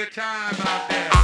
good time out there.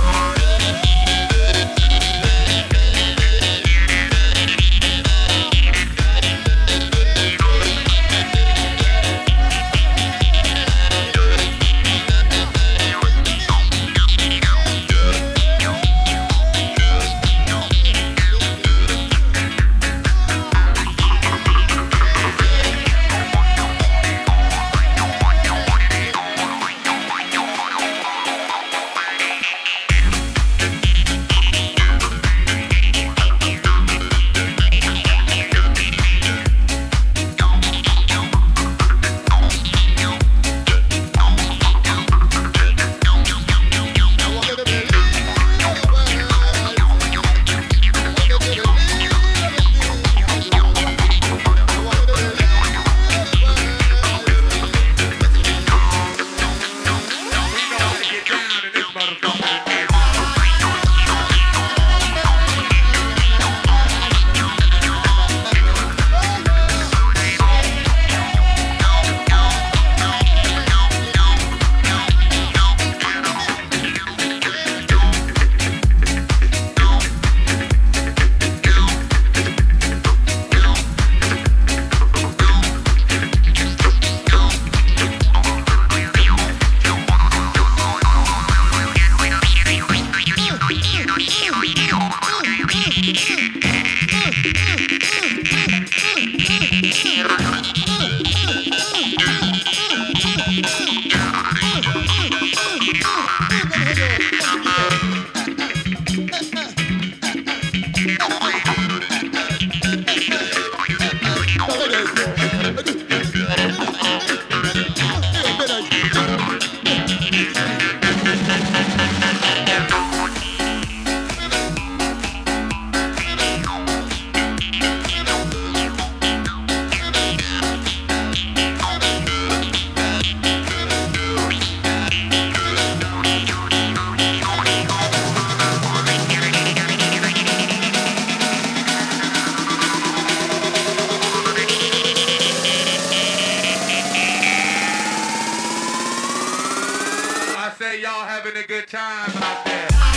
uh, uh. Say y'all having a good time out there.